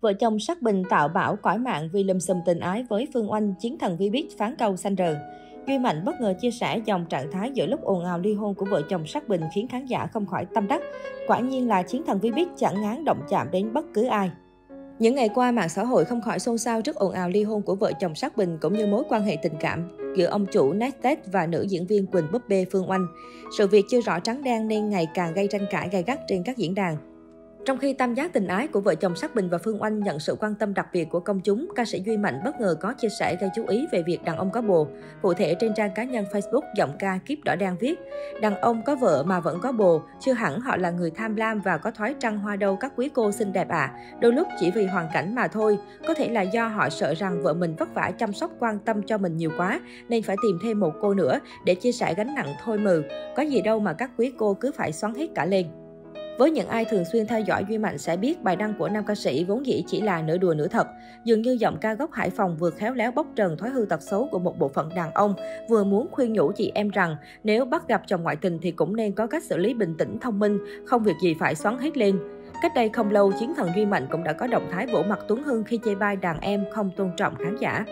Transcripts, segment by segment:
Vợ chồng sắc bình tạo bão cõi mạng vì lùm xùm tình ái với Phương Oanh, chiến thần Vbiz phán câu xanh rờ. Duy Mạnh bất ngờ chia sẻ dòng trạng thái giữa lúc ồn ào ly hôn của vợ chồng sắc bình khiến khán giả không khỏi tâm đắc. Quả nhiên là chiến thần Vbiz chẳng ngán động chạm đến bất cứ ai. Những ngày qua, mạng xã hội không khỏi xôn xao trước ồn ào ly hôn của vợ chồng sắc bình cũng như mối quan hệ tình cảm giữa ông chủ Nestet và nữ diễn viên Quỳnh Búp bê Phương Oanh. Sự việc chưa rõ trắng đen nên ngày càng gây tranh cãi gay gắt trên các diễn đàn. Trong khi tam giác tình ái của vợ chồng Sắc Bình và Phương Oanh nhận sự quan tâm đặc biệt của công chúng, ca sĩ Duy Mạnh bất ngờ có chia sẻ gây chú ý về việc đàn ông có bồ. Cụ thể trên trang cá nhân Facebook, giọng ca Kiếp Đỏ đang viết, đàn ông có vợ mà vẫn có bồ, chưa hẳn họ là người tham lam và có thói trăng hoa đâu các quý cô xinh đẹp ạ. À. Đôi lúc chỉ vì hoàn cảnh mà thôi, có thể là do họ sợ rằng vợ mình vất vả chăm sóc quan tâm cho mình nhiều quá, nên phải tìm thêm một cô nữa để chia sẻ gánh nặng thôi mừ. Có gì đâu mà các quý cô cứ phải xoắn hết cả lên. Với những ai thường xuyên theo dõi Duy Mạnh sẽ biết bài đăng của nam ca sĩ vốn dĩ chỉ là nửa đùa nửa thật. Dường như giọng ca gốc Hải Phòng vừa khéo léo bóc trần thói hư tật xấu của một bộ phận đàn ông, vừa muốn khuyên nhủ chị em rằng nếu bắt gặp chồng ngoại tình thì cũng nên có cách xử lý bình tĩnh thông minh, không việc gì phải xoắn hết lên. Cách đây không lâu, chiến thần Duy Mạnh cũng đã có động thái vỗ mặt Tuấn Hưng khi chê bai đàn em không tôn trọng khán giả.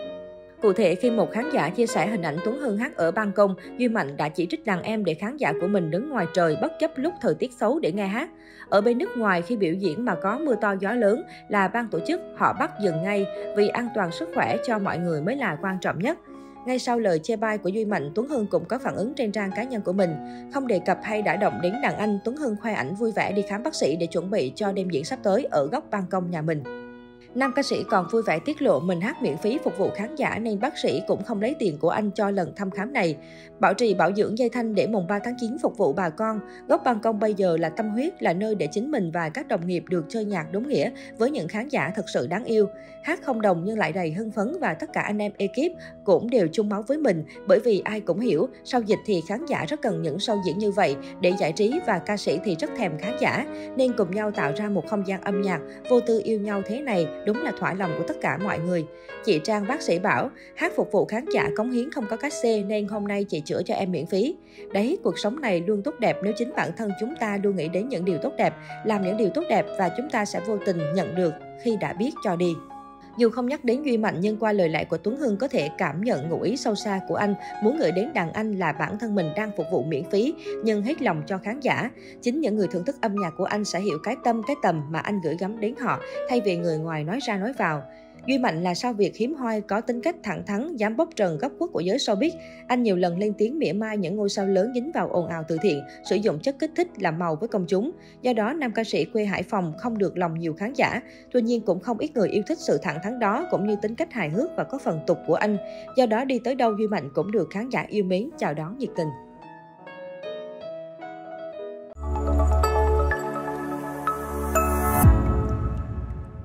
Cụ thể, khi một khán giả chia sẻ hình ảnh Tuấn Hưng hát ở ban công, Duy Mạnh đã chỉ trích đàn em để khán giả của mình đứng ngoài trời bất chấp lúc thời tiết xấu để nghe hát. Ở bên nước ngoài, khi biểu diễn mà có mưa to gió lớn là ban tổ chức họ bắt dừng ngay vì an toàn sức khỏe cho mọi người mới là quan trọng nhất. Ngay sau lời chê bai của Duy Mạnh, Tuấn Hưng cũng có phản ứng trên trang cá nhân của mình. Không đề cập hay đã động đến đàn anh, Tuấn Hưng khoe ảnh vui vẻ đi khám bác sĩ để chuẩn bị cho đêm diễn sắp tới ở góc ban công nhà mình. Nam ca sĩ còn vui vẻ tiết lộ mình hát miễn phí phục vụ khán giả nên bác sĩ cũng không lấy tiền của anh cho lần thăm khám này. Bảo trì bảo dưỡng dây thanh để mùng 3 tháng 9 phục vụ bà con. Góc ban công bây giờ là tâm huyết, là nơi để chính mình và các đồng nghiệp được chơi nhạc đúng nghĩa với những khán giả thật sự đáng yêu. Hát không đồng nhưng lại đầy hưng phấn và tất cả anh em ekip cũng đều chung máu với mình bởi vì ai cũng hiểu sau dịch thì khán giả rất cần những show diễn như vậy để giải trí và ca sĩ thì rất thèm khán giả nên cùng nhau tạo ra một không gian âm nhạc vô tư yêu nhau thế này đúng là thỏa lòng của tất cả mọi người. Chị Trang bác sĩ bảo, hát phục vụ khán giả cống hiến không có cách xê nên hôm nay chị chữa cho em miễn phí. Đấy, cuộc sống này luôn tốt đẹp nếu chính bản thân chúng ta luôn nghĩ đến những điều tốt đẹp, làm những điều tốt đẹp và chúng ta sẽ vô tình nhận được khi đã biết cho đi. Dù không nhắc đến Duy Mạnh nhưng qua lời lại của Tuấn Hưng có thể cảm nhận ngụ ý sâu xa của anh, muốn gửi đến đàn anh là bản thân mình đang phục vụ miễn phí, nhưng hết lòng cho khán giả. Chính những người thưởng thức âm nhạc của anh sẽ hiểu cái tâm, cái tầm mà anh gửi gắm đến họ, thay vì người ngoài nói ra nói vào. Duy Mạnh là sao việc hiếm hoi có tính cách thẳng thắn, dám bóc trần góc khuất của giới showbiz. Anh nhiều lần lên tiếng mỉa mai những ngôi sao lớn dính vào ồn ào từ thiện, sử dụng chất kích thích làm màu với công chúng. Do đó, nam ca sĩ quê Hải Phòng không được lòng nhiều khán giả. Tuy nhiên cũng không ít người yêu thích sự thẳng thắn đó cũng như tính cách hài hước và có phần tục của anh. Do đó đi tới đâu Duy Mạnh cũng được khán giả yêu mến chào đón nhiệt tình.